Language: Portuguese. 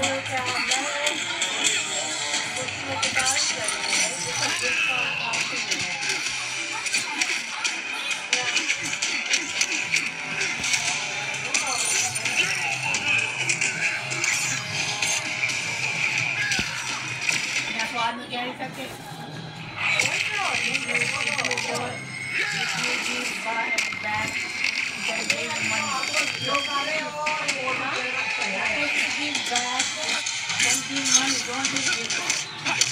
That's why I'm getting it. Hey. it.